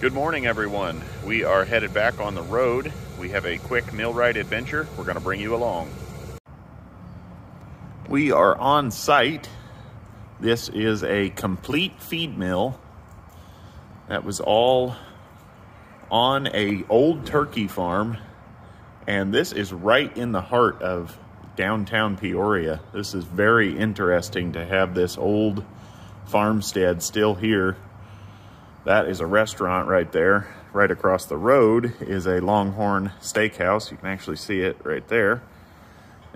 Good morning, everyone. We are headed back on the road. We have a quick millwright adventure. We're going to bring you along. We are on site. This is a complete feed mill that was all on a old turkey farm and this is right in the heart of downtown Peoria. This is very interesting to have this old farmstead still here that is a restaurant right there. Right across the road is a Longhorn Steakhouse. You can actually see it right there.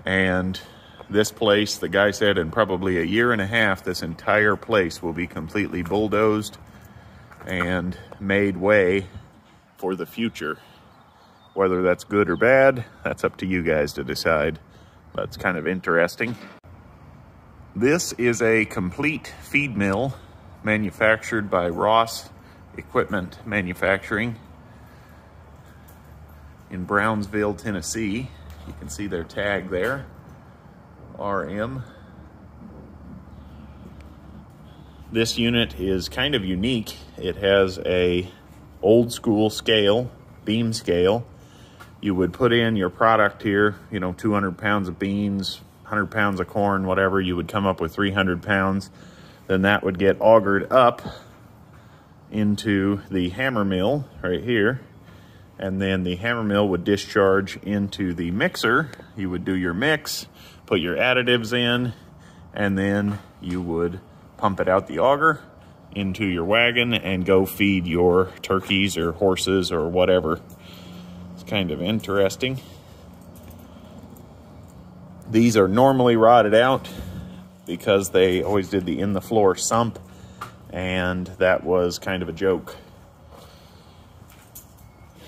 And this place, the guy said in probably a year and a half, this entire place will be completely bulldozed and made way for the future. Whether that's good or bad, that's up to you guys to decide. That's kind of interesting. This is a complete feed mill manufactured by Ross Equipment Manufacturing in Brownsville, Tennessee. You can see their tag there, RM. This unit is kind of unique. It has a old school scale, beam scale. You would put in your product here, you know, 200 pounds of beans, 100 pounds of corn, whatever, you would come up with 300 pounds. Then that would get augered up into the hammer mill right here. And then the hammer mill would discharge into the mixer. You would do your mix, put your additives in, and then you would pump it out the auger into your wagon and go feed your turkeys or horses or whatever. It's kind of interesting. These are normally rotted out because they always did the in the floor sump and that was kind of a joke.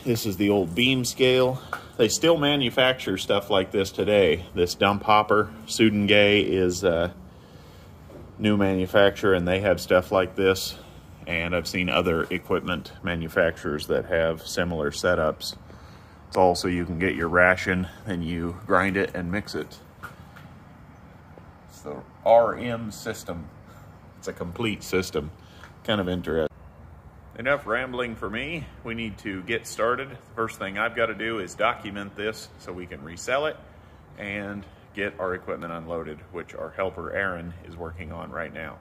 This is the old beam scale. They still manufacture stuff like this today. This dump hopper, Sudenga is a new manufacturer and they have stuff like this. And I've seen other equipment manufacturers that have similar setups. It's also you can get your ration and you grind it and mix it. It's the RM system. It's a complete system. Kind of interesting. Enough rambling for me. We need to get started. The first thing I've got to do is document this so we can resell it and get our equipment unloaded, which our helper Aaron is working on right now.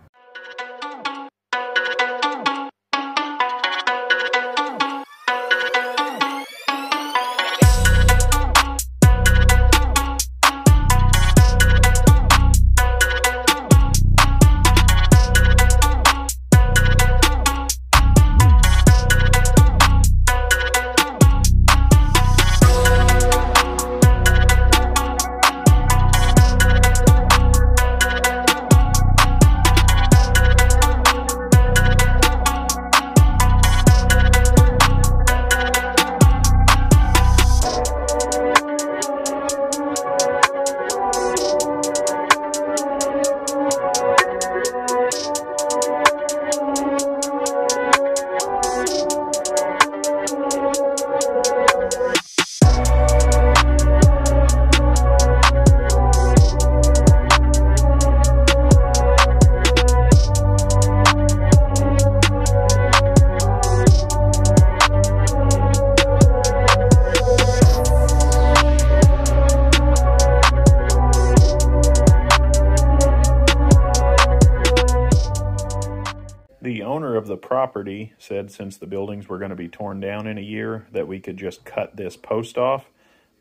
Of the property said since the buildings were going to be torn down in a year that we could just cut this post off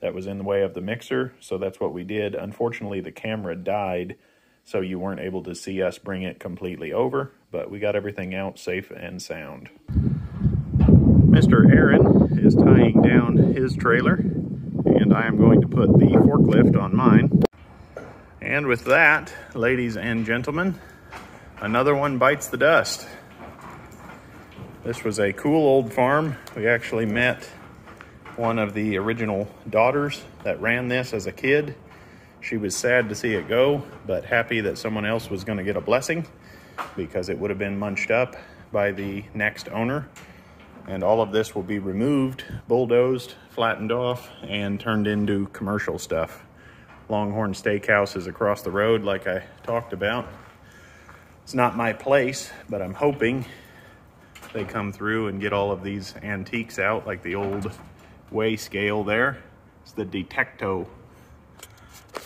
that was in the way of the mixer. So that's what we did. Unfortunately, the camera died, so you weren't able to see us bring it completely over, but we got everything out safe and sound. Mr. Aaron is tying down his trailer, and I am going to put the forklift on mine. And with that, ladies and gentlemen, another one bites the dust. This was a cool old farm. We actually met one of the original daughters that ran this as a kid. She was sad to see it go, but happy that someone else was going to get a blessing because it would have been munched up by the next owner. And all of this will be removed, bulldozed, flattened off, and turned into commercial stuff. Longhorn Steakhouse is across the road, like I talked about. It's not my place, but I'm hoping they come through and get all of these antiques out, like the old weigh scale there. It's the Detecto.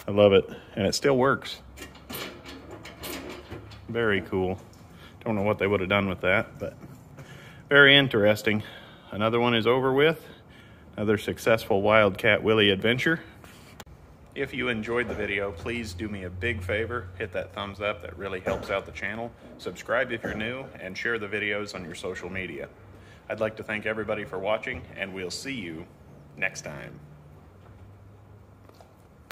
I love it, and it still works. Very cool. Don't know what they would have done with that, but very interesting. Another one is over with. Another successful Wildcat Willy adventure. If you enjoyed the video, please do me a big favor. Hit that thumbs up. That really helps out the channel. Subscribe if you're new and share the videos on your social media. I'd like to thank everybody for watching and we'll see you next time.